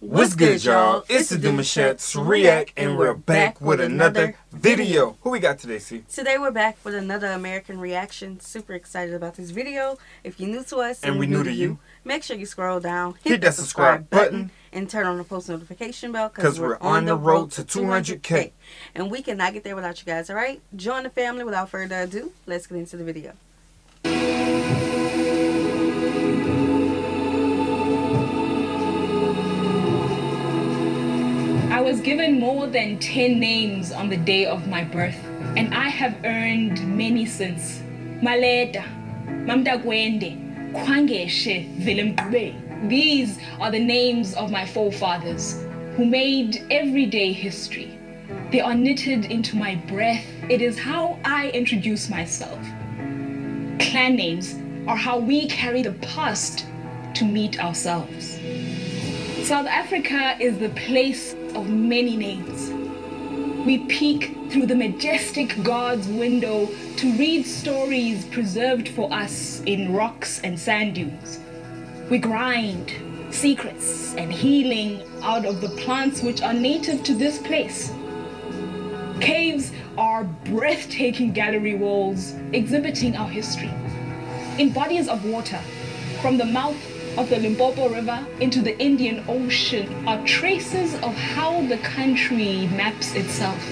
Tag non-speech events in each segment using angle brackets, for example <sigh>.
What's good, y'all? It's the Demouchets React, and we're back with another video. Who we got today, C? Today we're back with another American reaction. Super excited about this video. If you're new to us And we're new to you. make sure you scroll down, Hit that subscribe button, and turn on the post notification bell 'Cause we're on the road to 200K. And we cannot get there without you guys, all right? Join the family without further ado. Let's get into the video. Was given more than 10 names on the day of my birth, and I have earned many since. Maleta, Mamdakwende, Kwangeshe, Vilemkube. These are the names of my forefathers who made everyday history. They are knitted into my breath. It is how I introduce myself. Clan names are how we carry the past to meet ourselves. South Africa is the place of many names. We peek through the majestic God's window to read stories preserved for us in rocks and sand dunes. We grind secrets and healing out of the plants which are native to this place. Caves are breathtaking gallery walls exhibiting our history. In bodies of water, from the mouth of the Limpopo River into the Indian Ocean, are traces of how the country maps itself.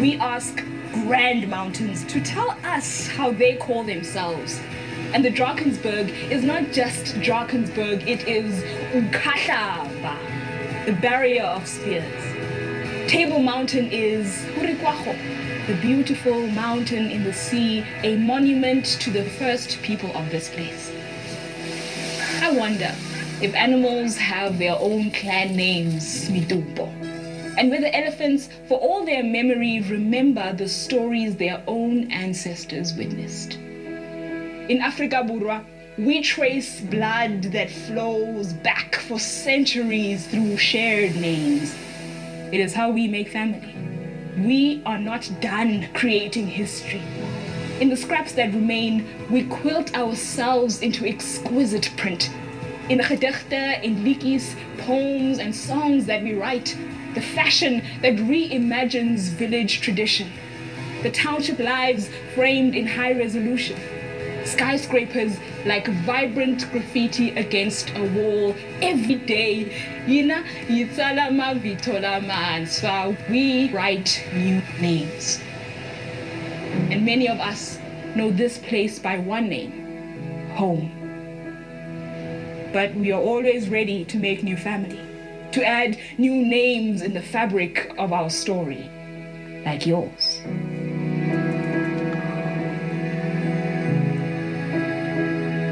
We ask grand mountains to tell us how they call themselves. And the Drakensberg is not just Drakensberg, it is uKhahlamba, the barrier of spears. Table Mountain is Hoerikwaggo, the beautiful mountain in the sea, a monument to the first people of this place. I wonder if animals have their own clan names, Mitupo, and whether elephants, for all their memory, remember the stories their own ancestors witnessed. In Afrika Borwa, we trace blood that flows back for centuries through shared names. It is how we make family. We are not done creating history. In the scraps that remain, we quilt ourselves into exquisite print. In the gedigte, in liedjies, poems, and songs that we write, the fashion that reimagines village tradition. The township lives framed in high resolution. Skyscrapers like vibrant graffiti against a wall every day. Yina yitsala mavitola manswa. We write new names. And many of us know this place by one name home. But we are always ready to make new family, to add new names in the fabric of our story, like yours.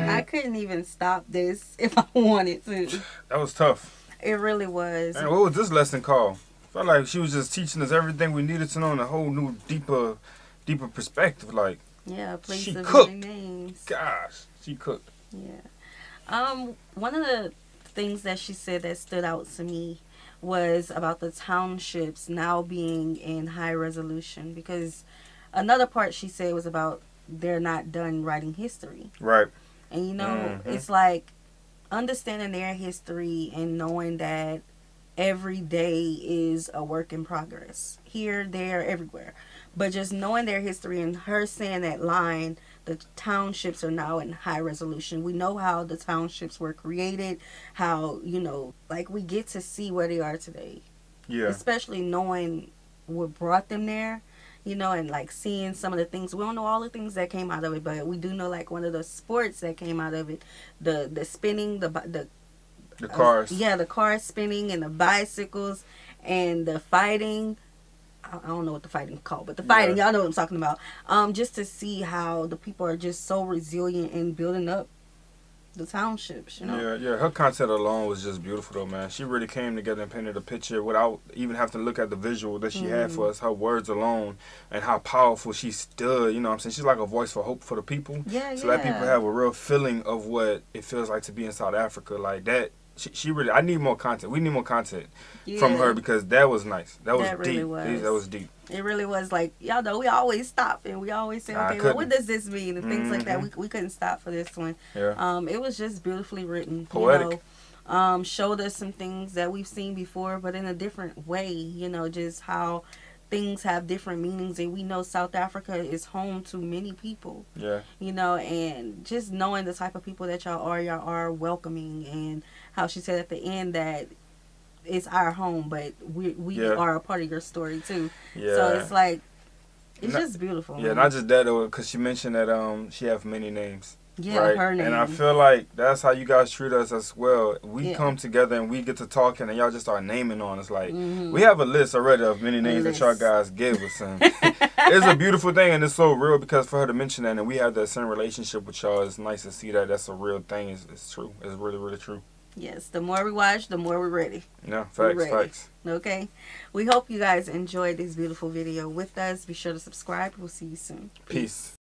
I couldn't even stop this <laughs> if I wanted to. That was tough. It really was. Man, what was this lesson called? Felt like she was just teaching us everything we needed to know in a whole new, deeper, deeper perspective. Like, Yeah, place She of cooked. names. gosh, she cooked. Yeah. Um, one of the things that she said that stood out to me was about the townships now being in high resolution because another part she said was about they're not done writing history. Right. And you know, Mhm. it's like understanding their history and knowing that every day is a work in progress. Here, there, everywhere. But just knowing their history and her saying that line, the townships are now in high resolution. We know how the townships were created, how, you know, like we get to see where they are today. Yeah. Especially knowing what brought them there, you know, and like seeing some of the things. We don't know all the things that came out of it, but we do know like one of the sports that came out of it, the the spinning, the the The cars. yeah, the cars spinning and the bicycles and the fighting. I don't know what the fighting is called, but the fighting, Yeah. y'all know what I'm talking about. Um, just to see how the people are just so resilient in building up the townships, you know. Yeah, yeah. Her content alone was just beautiful, though, man. She really came together and painted a picture without even having to look at the visual that she had for us. Her words alone and how powerful she stood. You know what I'm saying? She's like a voice for hope for the people. Yeah, to yeah. let people have a real feeling of what it feels like to be in South Africa. Like that. She, she really. I need more content. We need more content from her because that was nice. That was That really deep. was. That was deep. It really was like y'all know we always stop and we always say, okay, well, what does this mean and things like that. We, Mhm. we couldn't stop for this one. Yeah. Um, it was just beautifully written. You Poetic. know? um, showed us some things that we've seen before, but in a different way. You know, just how things have different meanings, and we know South Africa is home to many people. Yeah. You know, and just knowing the type of people that y'all are, y'all are welcoming, and how she said at the end that it's our home, but we we Yeah. are a part of your story too. Yeah. So it's like it's Not- just beautiful. yeah, man. not just that though, because she mentioned that um she have many names. Yeah, right? her name. And I feel like that's how you guys treat us as well. We Yeah. come together and we get to talking, and y'all just start naming on us. Like Mhm. we have a list already of many names that y'all guys gave us, and <laughs> it's a beautiful thing, and it's so real because for her to mention that, and we have that same relationship with y'all, it's nice to see that. That's a real thing. It's, it's true. It's really, really true. yes, the more we watch, the more we're ready. Yeah, facts, ready. facts. Okay. We hope you guys enjoyed this beautiful video with us. Be sure to subscribe. We'll see you soon. Peace.